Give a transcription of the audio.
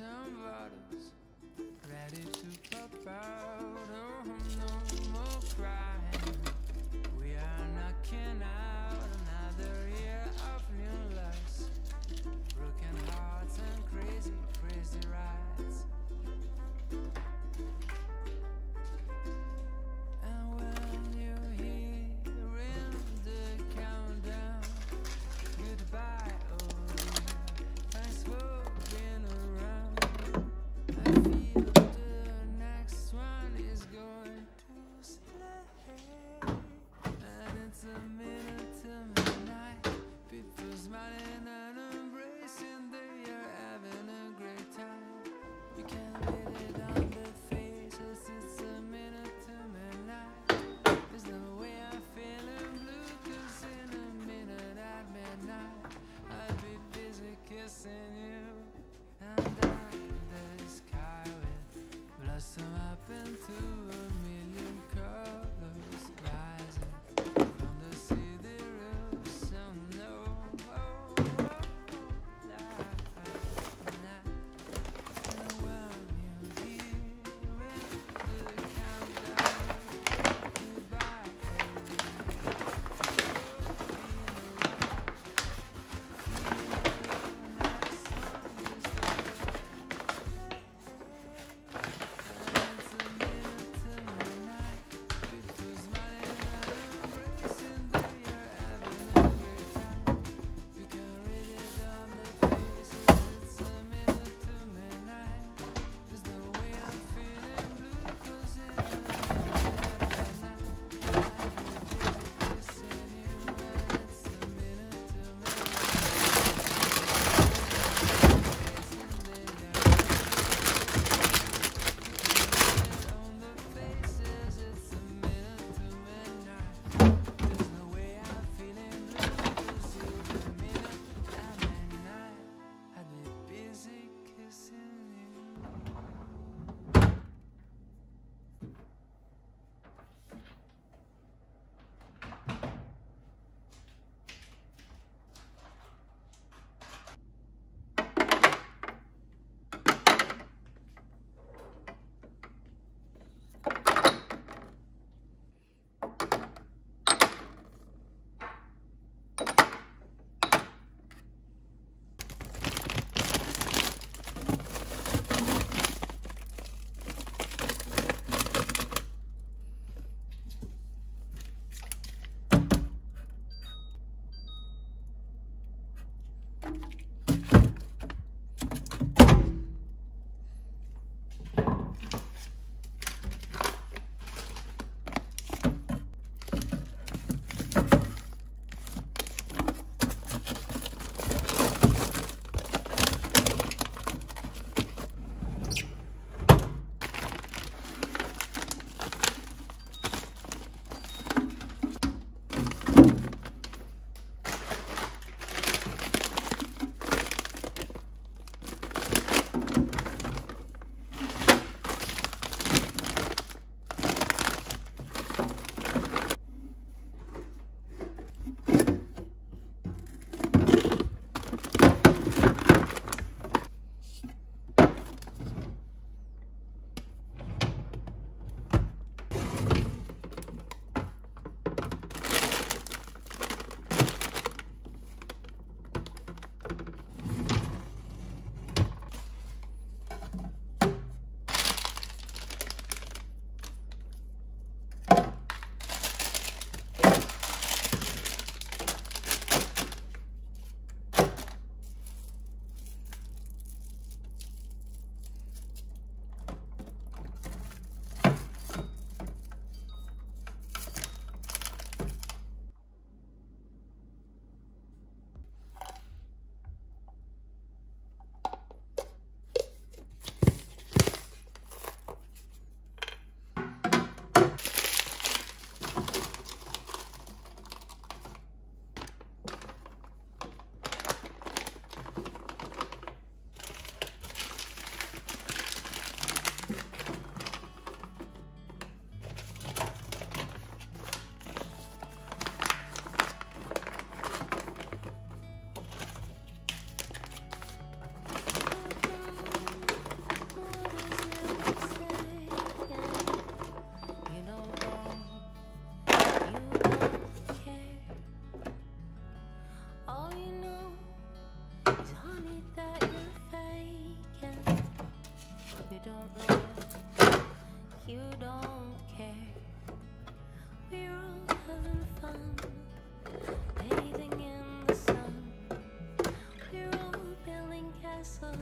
some bottles ready to don't laugh, you don't care. We're all having fun, bathing in the sun. We're all building castles.